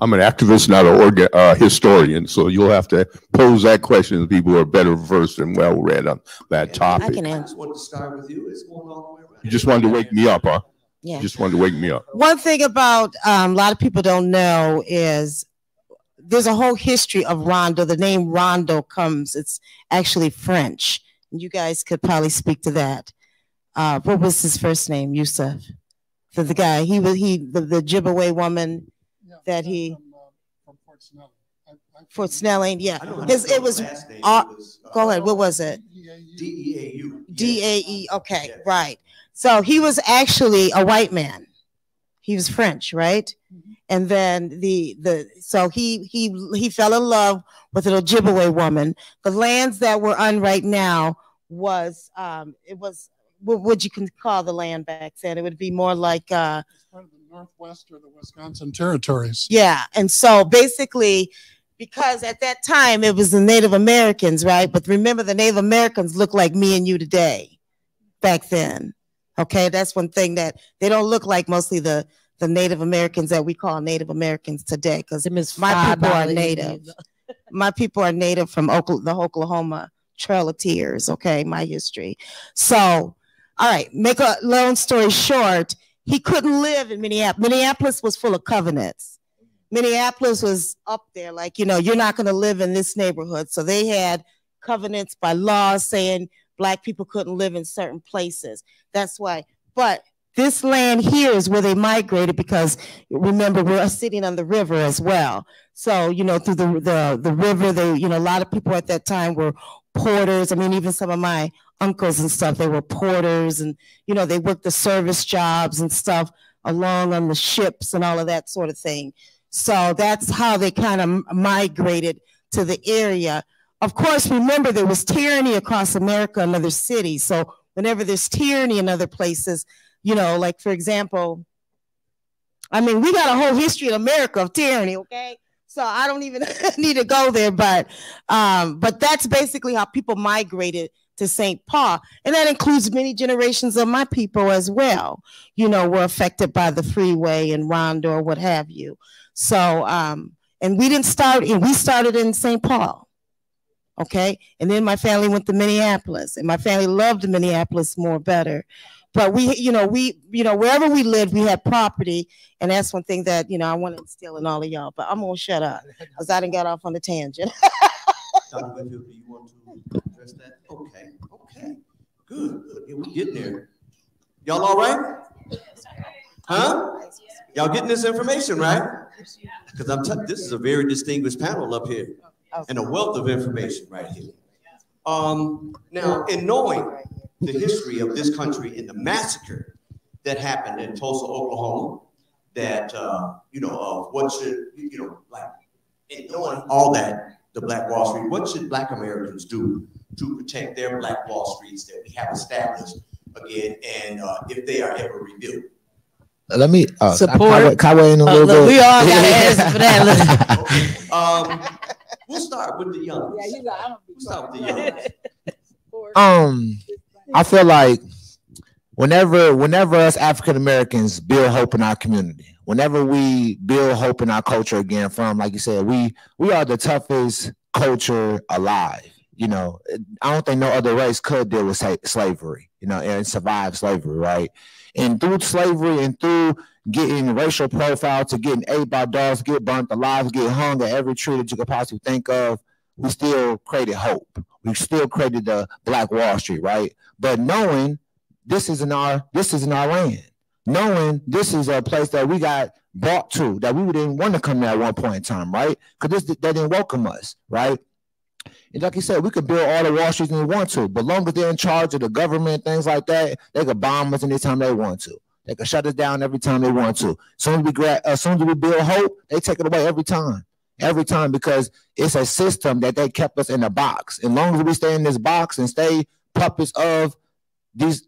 I'm an activist, not an organ, uh, historian, so you'll have to pose that question to people who are better versed and well read on that topic. I can answer. just wanted to start with you. It's going all the way around. You just wanted to wake me up, huh? Yeah. You just wanted to wake me up. One thing about um, a lot of people don't know is there's a whole history of Rondo. The name Rondo comes, it's actually French. You guys could probably speak to that. Uh, what was his first name? Yusef. The, the guy, he was he the, the Jibaway woman that he From, uh, from Fort Snelling. I- I- Fort Snelling, yeah. I know how to His, it was the last name. uh, was, uh, go ahead, what was it? DEAU. D-E-A-U. D A E. Okay, Yes. right. So he was actually a white man. He was French, right? And then the the so he he he fell in love with an Ojibwe woman. The lands that we're on right now was um it was what would you can call the land back then? It would be more like uh Northwest or the Wisconsin territories. yeah. And so basically because at that time it was the Native Americans, right? But remember the Native Americans look like me and you today back then. Okay, that's one thing that they don't look like mostly the the Native Americans that we call Native Americans today, because my people are Native. *laughs* My people are Native from Oklahoma, the Oklahoma Trail of Tears. Okay, my history. So, all right, make a long story short, he couldn't live in Minneapolis. Minneapolis was full of covenants. Minneapolis was up there, like you know, you're not going to live in this neighborhood. So they had covenants by law saying black people couldn't live in certain places. That's why. But this land here is where they migrated because remember we're sitting on the river as well. So you know through the the the river, they you know a lot of people at that time were porters. I mean even some of my uncles and stuff they were porters and you know they worked the service jobs and stuff along on the ships and all of that sort of thing. So that's how they kind of migrated to the area. Of course, remember there was tyranny across America and other cities. So whenever there's tyranny in other places, you know, like for example, I mean, we got a whole history in America of tyranny, okay? So I don't even *laughs* need to go there, but um, but that's basically how people migrated to St. Paul. And that includes many generations of my people as well, you know, were affected by the freeway and Rondo or what have you. So um, and we didn't start in, we started in St. Paul. Okay. And then my family went to Minneapolis, and my family loved Minneapolis more better but we, you know, we, you know, wherever we lived, we had property, and that's one thing that you know I want to instill in all of y'all. But I'm gonna shut up because I didn't get off on the tangent. *laughs* Dr. Winfield, do you want to address that? Okay, okay, good, good. Yeah, we getting there. Y'all all right? Huh? Y'all getting this information right? Because I'm t- this is a very distinguished panel up here, and a wealth of information right here. Um, now, in knowing the history of this country and the massacre that happened in Tulsa, Oklahoma, that, uh, you know, of what should, you know, like, and knowing all that, the Black Wall Street, what should Black Americans do to protect their Black Wall Streets that we have established again, and uh, if they are ever rebuilt? Let me uh, support. Can I weigh in a Uh, little look, bit? we all got *laughs* to answer for that. Okay. Um, we'll start with the young. We'll start with the young. um, I feel like whenever whenever us African Americans build hope in our community, whenever we build hope in our culture again, from like you said, we we are the toughest culture alive. You know, I don't think no other race could deal with slavery, you know, and survive slavery, right? And through slavery and through getting racial profile to getting ate by dogs, get burnt alive, get hung at every tree that you could possibly think of, we still created hope. We still created the Black Wall Street, right? But knowing this is in our this is in our land, knowing this is a place that we got brought to, that we didn't want to come there at one point in time, right? Because this they didn't welcome us, right? And like you said, we could build all the Wall Streets we want to, but long as they're in charge of the government, things like that, they could bomb us anytime they want to. They can shut us down every time they want to. Soon as we gra- as soon as we build hope, they take it away every time. Every time because it's a system that they kept us in a box. As long as we stay in this box and stay puppets of these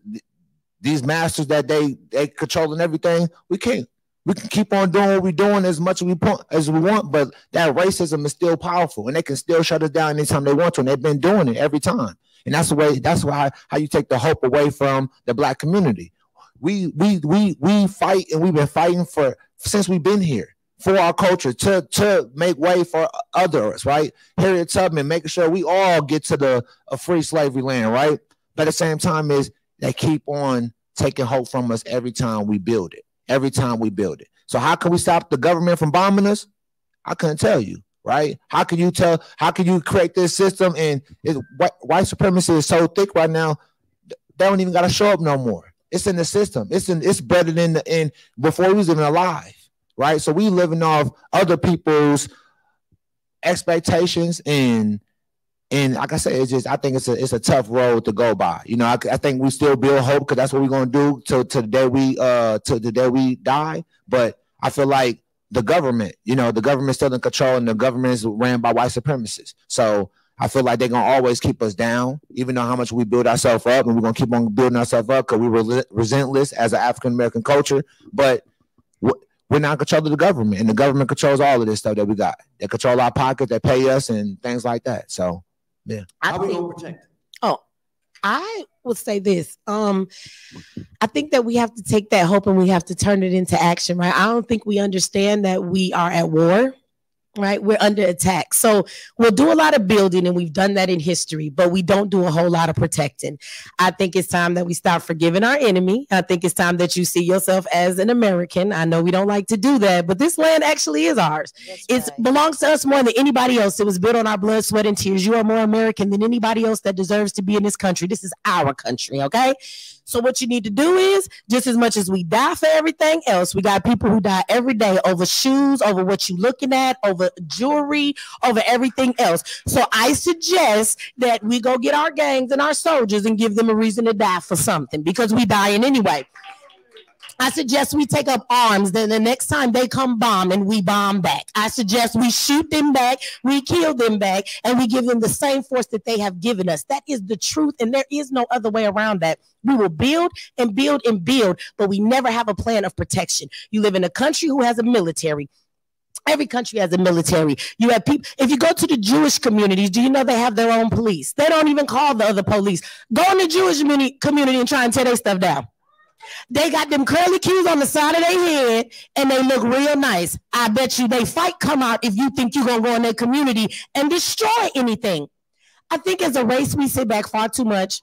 these masters that they they controlling everything, we can't. We can keep on doing what we're doing as much as we want, as we want, but that racism is still powerful, and they can still shut us down anytime they want to, and they've been doing it every time. And that's the way. That's why how you take the hope away from the black community. We we we we fight, and we've been fighting for since we've been here for our culture to to make way for others, right? Harriet Tubman making sure we all get to the a free slavery land, right? But at the same time, is they keep on taking hope from us every time we build it. Every time we build it. So how can we stop the government from bombing us? I couldn't tell you, right? How can you tell? How can you create this system? And it, white, white supremacy is so thick right now, they don't even got to show up no more. It's in the system. It's in. It's better than the in before we was even alive, right? So we living off other people's expectations and and like I said, it's just I think it's a it's a tough road to go by. You know, I, I think we still build hope because that's what we're gonna do to to the day we uh to the day we die. But I feel like the government, you know, the government's still in control, and the government is ran by white supremacists. So I feel like they're gonna always keep us down, even though how much we build ourselves up, and we're gonna keep on building ourselves up because we were resentless as an African American culture. But we're not in control of the government, and the government controls all of this stuff that we got. They control our pockets, they pay us, and things like that. So. Yeah. How we gonna protect? Oh, I would say this. Um, I think that we have to take that hope and we have to turn it into action, right? I don't think we understand that we are at war right? We're under attack. So we'll do a lot of building, and we've done that in history, but we don't do a whole lot of protecting. I think it's time that we start forgiving our enemy. I think it's time that you see yourself as an American. I know we don't like to do that, but this land actually is ours. It belongs to us more than anybody else. It was built on our blood, sweat, and tears. You are more American than anybody else that deserves to be in this country. This is our country, okay? So what you need to do is just as much as we die for everything else, we got people who die every day over shoes, over what you're looking at, over jewelry, over everything else. So I suggest that we go get our gangs and our soldiers and give them a reason to die for something because we dying anyway. I suggest we take up arms. Then the next time they come bomb and we bomb back. I suggest we shoot them back, we kill them back, and we give them the same force that they have given us. That is the truth, and there is no other way around that. We will build and build and build, but we never have a plan of protection. You live in a country who has a military. Every country has a military. You have people. If you go to the Jewish communities, do you know they have their own police? They don't even call the other police. Go in the Jewish community and try and tear their stuff down. They got them curly cues on the side of their head and they look real nice. I bet you they fight come out if you think you're going to go in their community and destroy anything. I think as a race, we sit back far too much.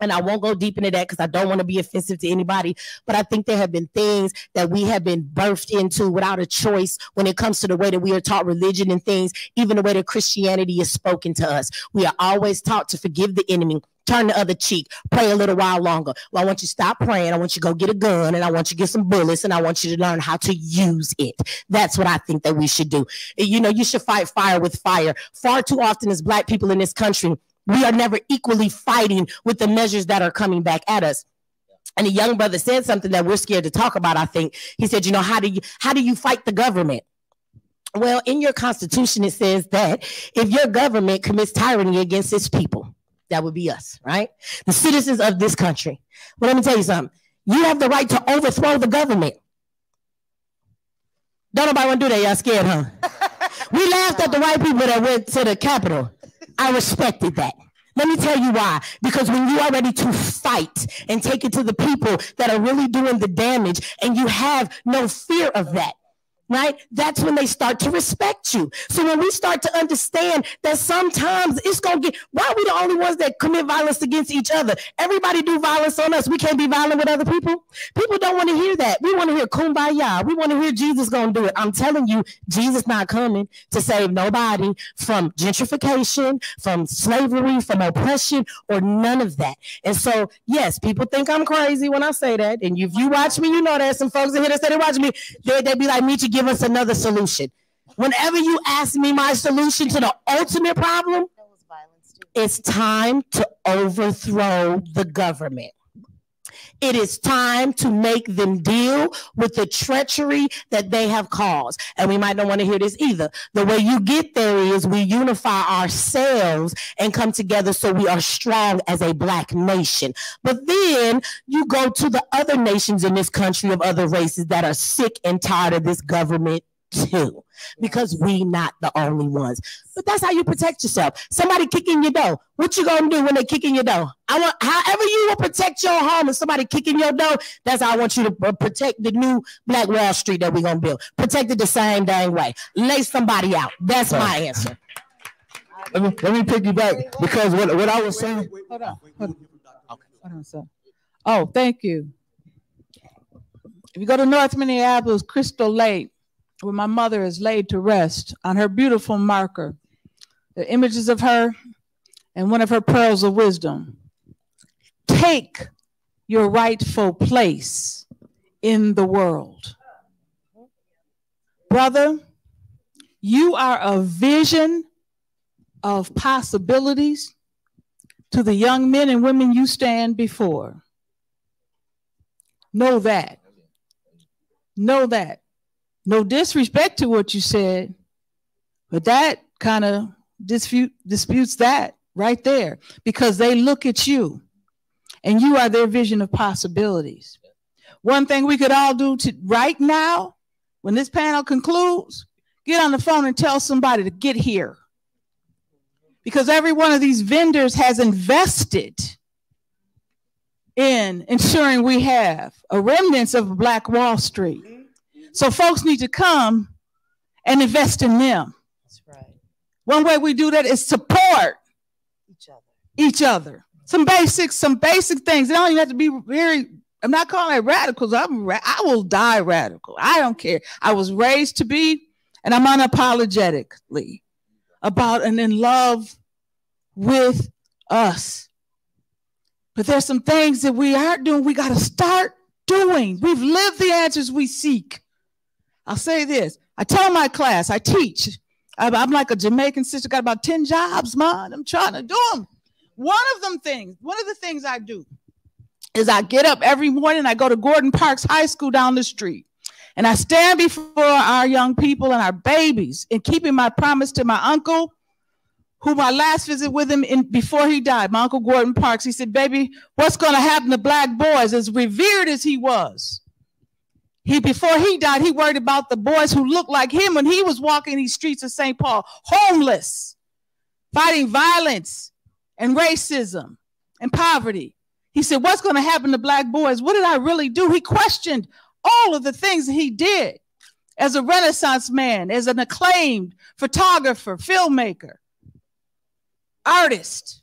And I won't go deep into that because I don't want to be offensive to anybody. But I think there have been things that we have been birthed into without a choice when it comes to the way that we are taught religion and things, even the way that Christianity is spoken to us. We are always taught to forgive the enemy, turn the other cheek, pray a little while longer. Well, I want you to stop praying. I want you to go get a gun and I want you to get some bullets and I want you to learn how to use it. That's what I think that we should do. You know, you should fight fire with fire. Far too often as black people in this country, we are never equally fighting with the measures that are coming back at us. And a young brother said something that we're scared to talk about, I think. He said, you know, how do you how do you fight the government? Well, in your constitution, it says that if your government commits tyranny against its people, that would be us, right? The citizens of this country. Well, let me tell you something. You have the right to overthrow the government. Don't nobody want to do that. Y'all scared, huh? we laughed at the white people that went to the Capitol. I respected that. Let me tell you why. Because when you are ready to fight and take it to the people that are really doing the damage, and you have no fear of that, right? That's when they start to respect you. So when we start to understand that sometimes it's gonna get why are we the only ones that commit violence against each other? Everybody do violence on us. We can't be violent with other people. People don't want to hear that. We want to hear kumbaya. We want to hear Jesus gonna do it. I'm telling you, Jesus not coming to save nobody from gentrification, from slavery, from oppression, or none of that. And so, yes, people think I'm crazy when I say that. And if you watch me, you know there's some folks in here that say they watch me. They they be like, Mechee give us another solution. Whenever you ask me my solution to the ultimate problem, it's time to overthrow the government. It is time to make them deal with the treachery that they have caused. And we might not want to hear this either. The way you get there is we unify ourselves and come together so we are strong as a black nation. But then you go to the other nations in this country of other races that are sick and tired of this government too because we not the only ones. But that's how you protect yourself. Somebody kicking your door. What you gonna do when they kicking your door? I want however you will protect your home and somebody kicking your door. That's how I want you to protect the new Black Wall Street that we're gonna build. Protect it the same dang way. Lay somebody out. That's my answer. Let me let me pick you back because what, what I was saying. Hold on. Hold on. Hold on, sir. Oh, thank you. If you go to North Minneapolis, Crystal Lake, where my mother is laid to rest on her beautiful marker, the images of her and one of her pearls of wisdom. Take your rightful place in the world. Brother, you are a vision of possibilities to the young men and women you stand before. Know that. Know that. No disrespect to what you said, but that kind of dispute, disputes that right there because they look at you and you are their vision of possibilities. One thing we could all do to right now, when this panel concludes, get on the phone and tell somebody to get here. Because every one of these vendors has invested in ensuring we have a remnants of Black Wall Street. So folks need to come and invest in them. That's right. One way we do that is support Each other. each other. Some basics, some basic things. They don't even have to be very. I'm not calling it radicals. I'm ra- I will die radical. I don't care. I was raised to be, and I'm unapologetically about and in love with us. But there's some things that we aren't doing. We got to start doing. We've lived the answers we seek. I'll say this. I tell my class, I teach. I'm like a Jamaican sister, got about 10 jobs, man. I'm trying to do them. One of them things, one of the things I do is I get up every morning, I go to Gordon Parks High School down the street, and I stand before our young people and our babies in keeping my promise to my uncle, who my last visit with him in before he died, my uncle Gordon Parks. He said, Baby, what's gonna happen to black boys? As revered as he was. He before he died, he worried about the boys who looked like him when he was walking these streets of St. Paul, homeless, fighting violence and racism and poverty. He said, What's going to happen to black boys? What did I really do? He questioned all of the things he did as a Renaissance man, as an acclaimed photographer, filmmaker, artist,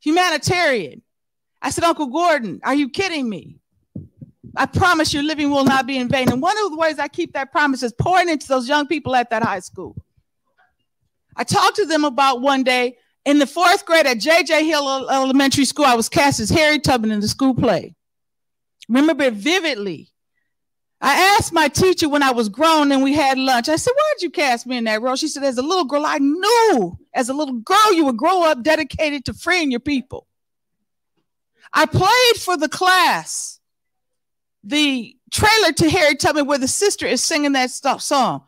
humanitarian. I said, Uncle Gordon, are you kidding me? I promise your living will not be in vain. And one of the ways I keep that promise is pouring into those young people at that high school. I talked to them about one day in the fourth grade at J.J. Hill Elementary School, I was cast as Harriet Tubman in the school play. Remember it vividly. I asked my teacher when I was grown and we had lunch. I said, Why'd you cast me in that role? She said, As a little girl, I knew as a little girl you would grow up dedicated to freeing your people. I played for the class the trailer to Harriet Tubman where the sister is singing that stuff song.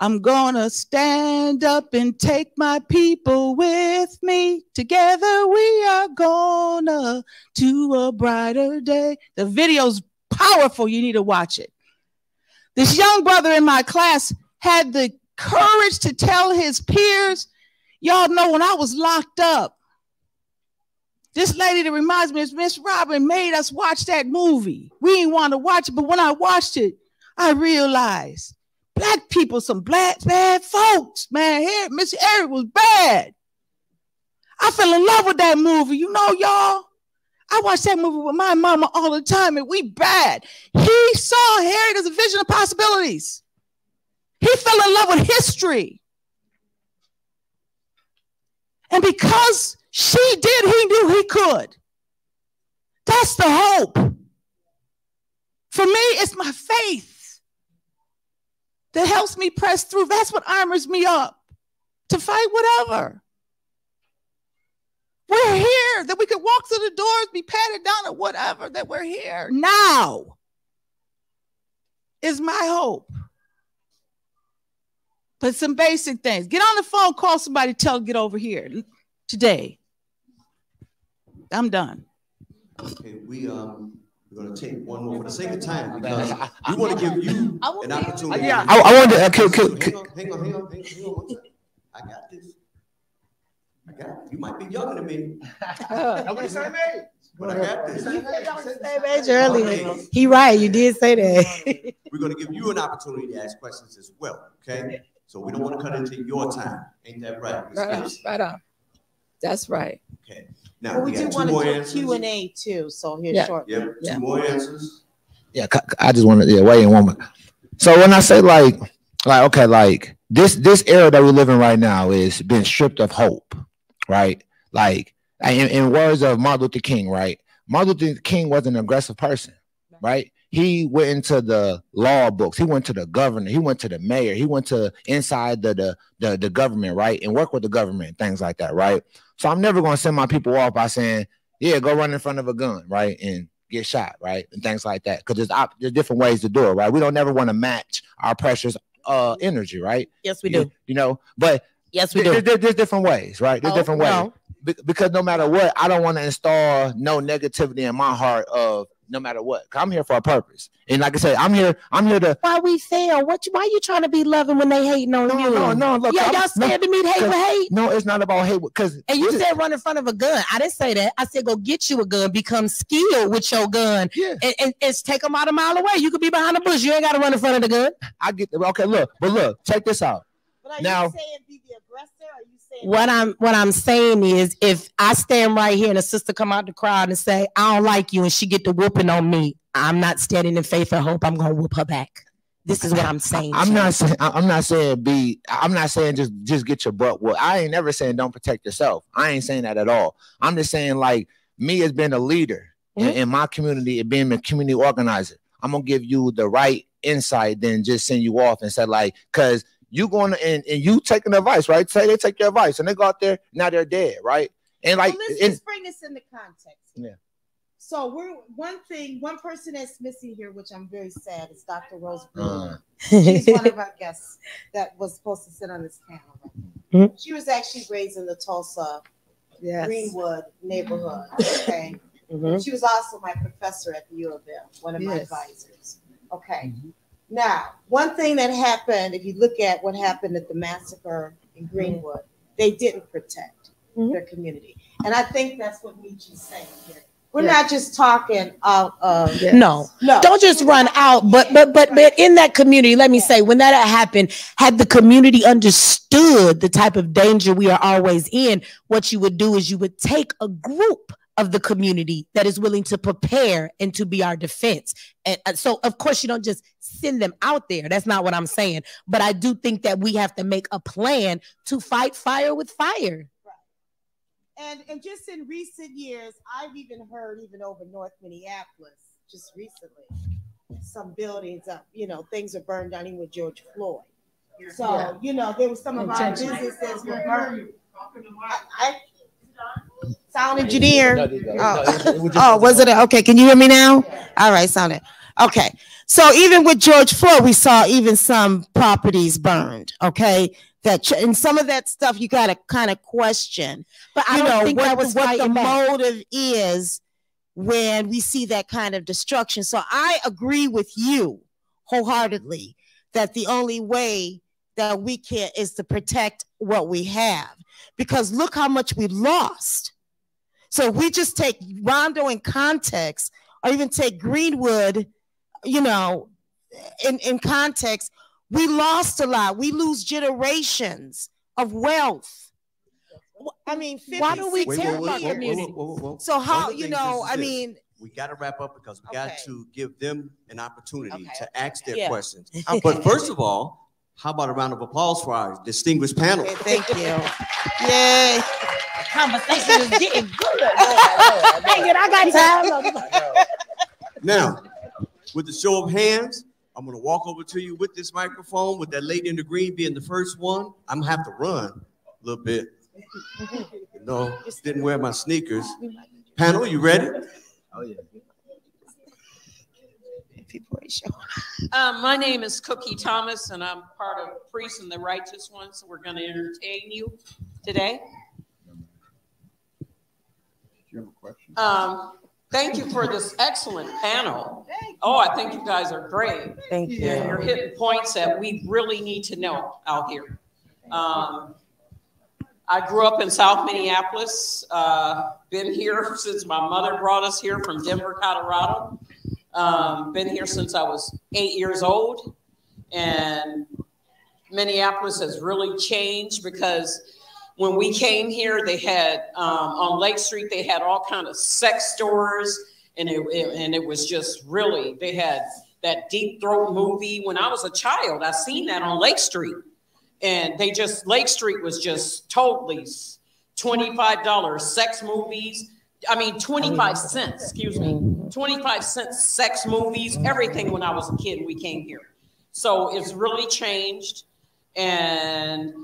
I'm gonna stand up and take my people with me. Together we are gonna to a brighter day. The video's powerful. You need to watch it. This young brother in my class had the courage to tell his peers, y'all know when I was locked up, this lady that reminds me is Miss Robin made us watch that movie. We didn't want to watch it, but when I watched it, I realized black people, some black bad folks, man. Here, Miss Eric was bad. I fell in love with that movie. You know, y'all. I watched that movie with my mama all the time, and we bad. He saw Harriet as a vision of possibilities. He fell in love with history. And because she did, he knew he could. That's the hope. For me, it's my faith that helps me press through. That's what armors me up to fight whatever. We're here, that we could walk through the doors, be patted down or whatever, that we're here now is my hope. But some basic things. Get on the phone, call somebody, tell get over here today. I'm done. Okay, we um we're gonna take one more for the sake of time because we want to give you an opportunity. Yeah, I, I wanted to. Okay, okay, Hang okay. on, hang on, hang on, hang on. I got this. I got it. You might be younger than me, *laughs* Nobody say me. but I got this. Same age earlier. He right. You did say that. *laughs* We're gonna give you an opportunity to ask questions as well, okay? So we don't want to cut into your time. Ain't that right? Right right on. That's right. Okay. Now, But we we do got two want to do answers. Q and A too. So here Yeah. short. Yep, Yeah. two more answers. Yeah, c- c- I just want to yeah wait in one minute. So when I say like like okay like this this era that we live in right now is been stripped of hope, right? Like in, in words of Martin Luther King, right? Martin Luther King was an aggressive person, right? He went into the law books. He went to the governor. He went to the mayor. He went to inside the the the, the government, right, and work with the government, things like that, right? So I'm never going to send my people off by saying, "Yeah, go run in front of a gun," right, and get shot, right, and things like that. Because there's op- there's different ways to do it, right? We don't never want to match our precious uh energy, right? Yes, we You- do. You know, but Yes, we there- do. there- there's different ways, right? There's Oh, different ways no. Be- because no matter what, I don't want to install no negativity in my heart of no matter what. I'm here for a purpose, and like I said, I'm here. I'm here to. Why we fail? What? You, why you trying to be loving when they hating on No, you? no, no. Look, yeah, y'all no, scared to meet hate 'cause- hate. No, it's not about hate because. And you said run in front of a gun. I didn't say that. I said go get you a gun, become skilled with your gun, Yeah, and, and, and take them out a mile away. You could be behind a bush. You ain't got to run in front of the gun. I get. Okay, look, but look, check this out. But are Now- you saying be the aggressor? Or are you saying what I'm what I'm saying is if I stand right here and a sister come out the crowd and say I don't like you and she get the whooping on me, I'm not standing in faith and hope. I'm gonna whoop her back. This is what I'm saying. I'm not saying. I'm not saying be. I'm not saying just just get your butt. Well, I ain't never saying don't protect yourself. I ain't saying that at all. I'm just saying like me as being a leader in, Mhm. in my community and being a community organizer, I'm gonna give you the right insight than just send you off and say like, cause you going to and, and you taking advice, right? Say they take your advice and they go out there, now they're dead, right? And like, Well, let's and- just bring this into context. here. Yeah. So we're one thing, one person that's missing here, which I'm very sad, is Dr. Rose uh, She's one of our *laughs* guests that was supposed to sit on this panel. Mhm. She was actually raised in the Tulsa Yes. Greenwood neighborhood. Okay. Mhm. She was also my professor at the U of M, one of my advisors. Okay. Now, one thing that happened, if you look at what happened at the massacre in Greenwood, they didn't protect Mhm. their community. And I think that's what Mechee's saying here. We're Yes. not just talking out of, Yes. No, no. don't just run out. But but but but in that community, let me say, when that happened, had the community understood the type of danger we are always in, what you would do is you would take a group of the community that is willing to prepare and to be our defense. And uh, so, of course, you don't just send them out there. That's not what I'm saying. But I do think that we have to make a plan to fight fire with fire. And and just in recent years, I've even heard even over North Minneapolis, just recently, some buildings up, you know, things are burned down even with George Floyd. So, you know, there was some of our Intentional. businesses were burned. I, I sound engineer. Oh, oh, was it? Okay, can you hear me now? All right, sound it. Okay. So even with George Floyd, we saw even some properties burned. Okay. That and some of that stuff you got to kind of question But I you don't know think what, that was the, what the back. motive is when we see that kind of destruction. So I agree with you wholeheartedly that the only way that we can is to protect what we have because look how much we lost. So if we just take Rondo in context, or even take Greenwood, you know, in, in context, we lost a lot. We lose generations of wealth. I mean, 50, Why do we Wait, care whoa, whoa, about whoa, whoa, community? whoa, whoa, whoa. So how you know? I this. mean, we got to wrap up because we got to give them an opportunity Okay, to ask their Yeah. questions. okay. *laughs* Uh, but first of all, how about a round of applause for our distinguished panel? Okay, thank you. *laughs* Yay. Conversation is getting good. Dang it, I got time. Now, with the show of hands, I'm going to walk over to you with this microphone, with that lady in the green being the first one. I'm going to have to run a little bit. No, didn't wear my sneakers. Panel, you ready? oh yeah. Um, my name is Cookie Thomas, and I'm part of Priests and the Righteous Ones. so we're going to entertain you today. Do you have a question? Um, thank you for this excellent panel. Oh, I think you guys are great. Thank Yeah, You're hitting points that we really need to know out here. Um, I grew up in South Minneapolis, uh, been here *laughs* since my mother brought us here from Denver, Colorado. Um, been here since I was eight years old. And Minneapolis has really changed because when we came here, they had, um, on Lake Street, they had all kind of sex stores. And it, it- and it was just really, they had that Deep Throat movie. When I was a child, I seen that on Lake Street. And they just, Lake Street was just totally twenty-five dollars sex movies. I mean, twenty-five cents, excuse me, twenty-five cents sex movies, everything when I was a kid, we came here. So it's really changed. And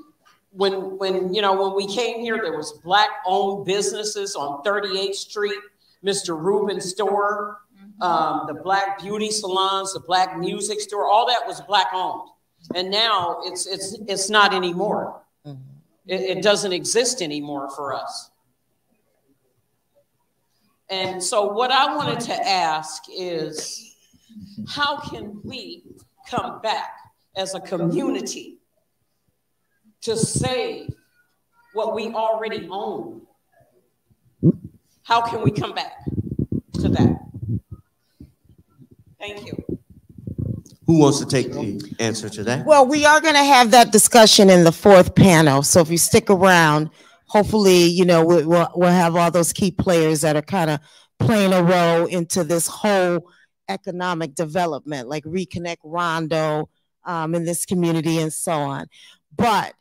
when, when, you know, when we came here, there was black-owned businesses on 38th Street, Mr. Rubin Store, um, the black beauty salons, the black music store, all that was black-owned. And now it's, it's, it's not anymore. It, it doesn't exist anymore for us. And so what I wanted to ask is, how can we come back as a community to save what we already own? How can we come back to that? Thank you. Who wants to take the answer to that? Well, we are going to have that discussion in the fourth panel. So if you stick around, hopefully, you know, we- we'll, we'll have all those key players that are kind of playing a role into this whole economic development, like Reconnect Rondo um, in this community and so on. But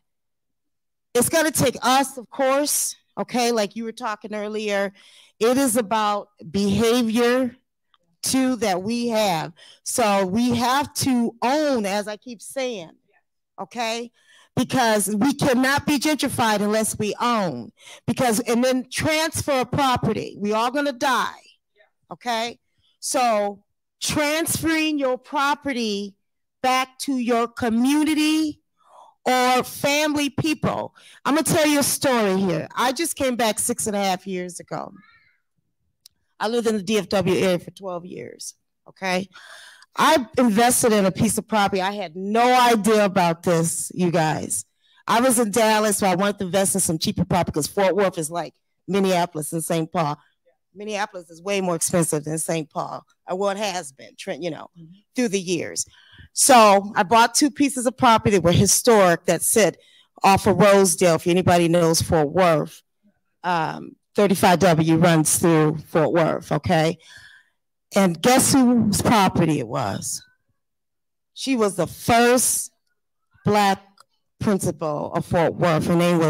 it's going to take us, of course, okay, like you were talking earlier, It is about behavior too that we have. So we have to own, as I keep saying, okay? Because we cannot be gentrified unless we own. Because, and then transfer a property. We all gonna die, okay? So transferring your property back to your community or family people. I'm gonna tell you a story here. I just came back six and a half years ago. I lived in the DFW area for 12 years. Okay. I invested in a piece of property. I had no idea about this, you guys. I was in Dallas, so I wanted to invest in some cheaper property because Fort Worth is like Minneapolis and St. Paul. Minneapolis is way more expensive than St. Paul, or well, it has been, Trent, you know, mm-hmm. through the years. So I bought two pieces of property that were historic that sit off of Rosedale. If anybody knows Fort Worth, um, 35W runs through Fort Worth, okay? And guess whose property it was? She was the first black principal of Fort Worth. Her name was